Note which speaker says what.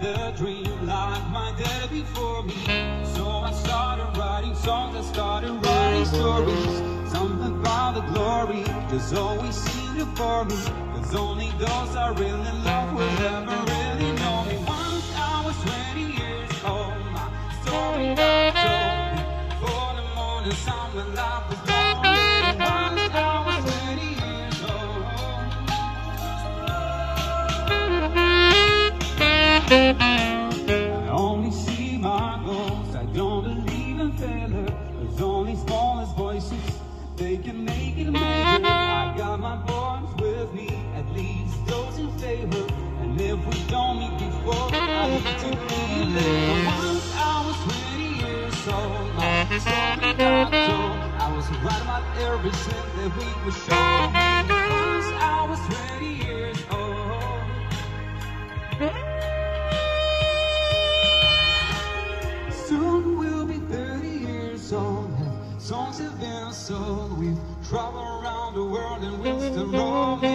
Speaker 1: the dream like my dad before me. So I started writing songs, I started writing stories. Something about the glory just always seemed to bore me. Cause only those I really love will ever really know me. Once I was 20 years old, my story got told. For the morning sun when life was I only see my goals. I don't believe in failure. There's only smallest voices. They can make it major. I got my boys with me, at least those in favor. And if we don't meet before, I need to be there. Once I was 20 years old, my story got told. I was right about everything that we were showing Songs have been sold. We've traveled around the world and we're still rolling.